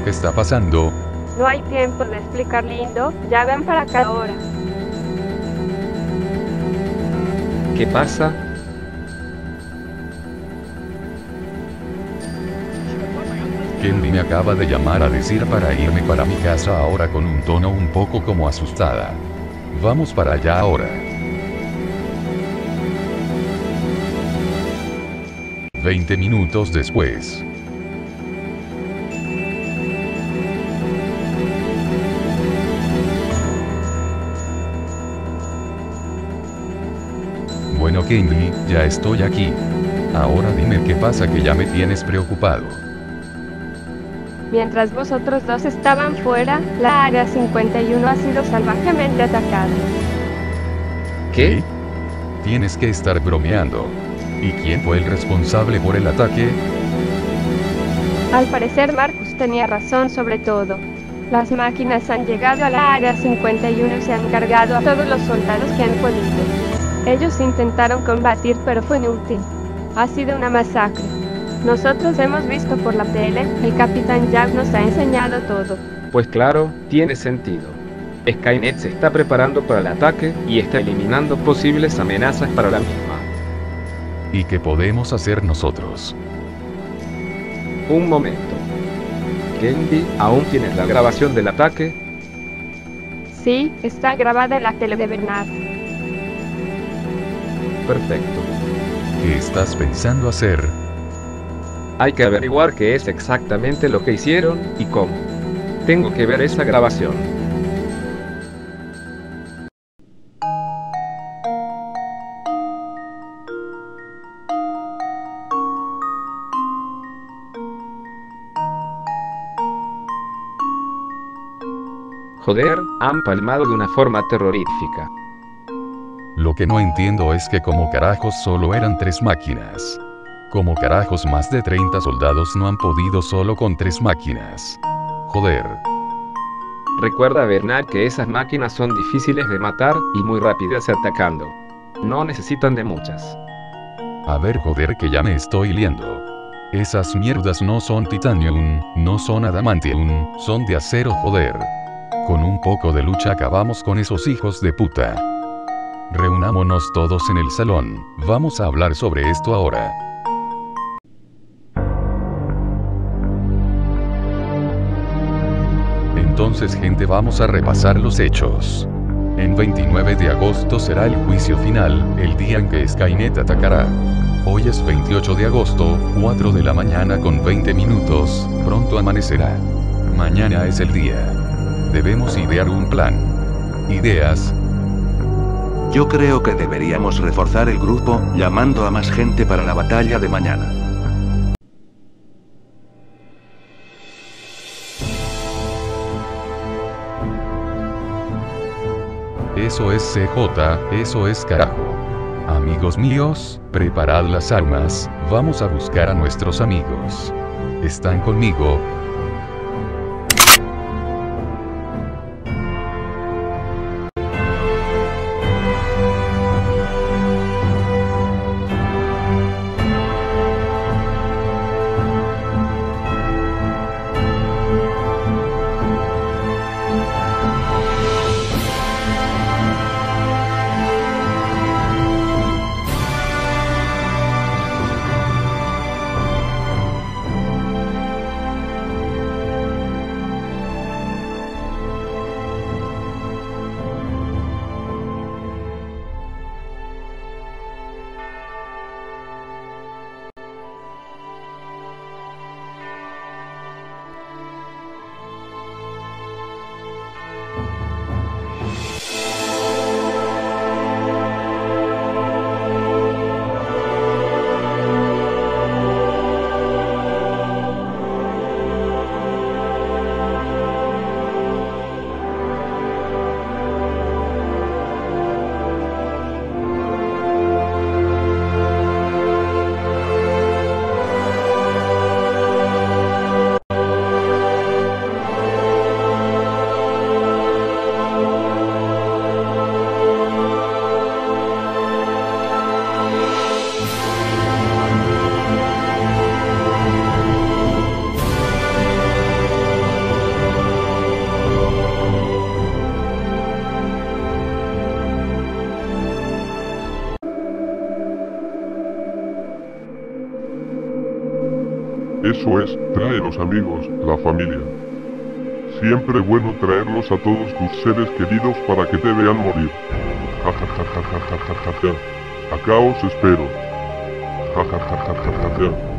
lo que está pasando? No hay tiempo de explicar lindo, ya ven para acá ahora. ¿Qué pasa? Kendi me acaba de llamar a decir para irme para mi casa ahora con un tono un poco como asustada. Vamos para allá ahora. 20 minutos después. Kendi, ya estoy aquí. Ahora dime qué pasa que ya me tienes preocupado. Mientras vosotros dos estaban fuera, la Área 51 ha sido salvajemente atacada. ¿Qué? Tienes que estar bromeando. ¿Y quién fue el responsable por el ataque? Al parecer Marcus tenía razón sobre todo. Las máquinas han llegado a la Área 51 y se han cargado a todos los soldados que han podido. Ellos intentaron combatir pero fue inútil. Ha sido una masacre. Nosotros hemos visto por la tele, el capitán Jack nos ha enseñado todo. Pues claro, tiene sentido. Skynet se está preparando para el ataque y está eliminando posibles amenazas para la misma. ¿Y qué podemos hacer nosotros? Un momento. Kendi, ¿aún tienes la grabación del ataque? Sí, está grabada en la tele de Bernard. Perfecto. ¿Qué estás pensando hacer? Hay que averiguar qué es exactamente lo que hicieron y cómo. Tengo que ver esa grabación. Joder, han palmado de una forma terrorífica. Lo que no entiendo es que como carajos solo eran tres máquinas. Como carajos más de 30 soldados no han podido solo con tres máquinas. Joder. Recuerda Bernard que esas máquinas son difíciles de matar y muy rápidas atacando. No necesitan de muchas. A ver joder que ya me estoy liando. Esas mierdas no son titanium, no son adamantium, son de acero joder. Con un poco de lucha acabamos con esos hijos de puta. Reunámonos todos en el salón, vamos a hablar sobre esto ahora. Entonces gente vamos a repasar los hechos. En 29 de agosto será el juicio final, el día en que Skynet atacará. Hoy es 28 de agosto, 4 de la mañana con 20 minutos, pronto amanecerá. Mañana es el día. Debemos idear un plan. Ideas, Yo creo que deberíamos reforzar el grupo, llamando a más gente para la batalla de mañana. Eso es CJ, eso es carajo. Amigos míos, preparad las armas, vamos a buscar a nuestros amigos. ¿Están conmigo? Eso es, trae los amigos, la familia. Siempre bueno traerlos a todos tus seres queridos para que te vean morir. Ja ja ja ja ja ja ja ja. Acá os espero. Ja ja ja ja ja ja ja.